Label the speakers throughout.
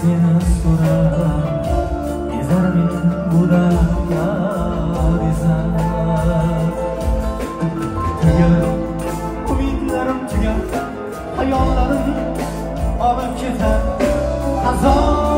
Speaker 1: seni sorar Gezer mi budaklar izler Tügel, umidlerim tügel Hayallerim alıp keter Azal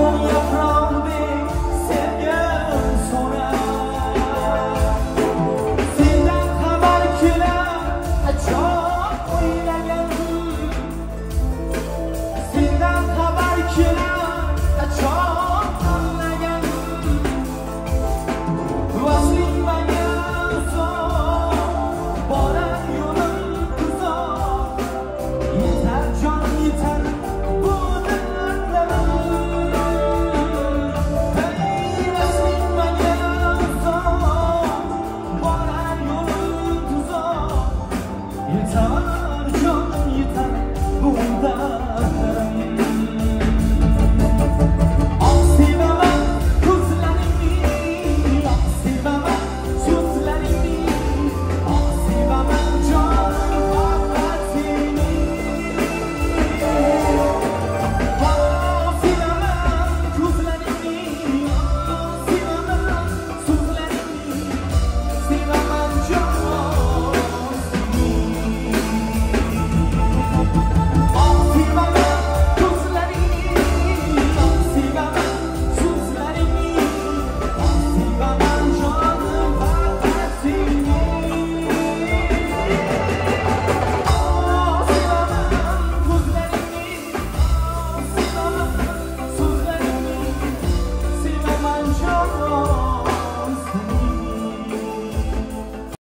Speaker 1: Bye-bye.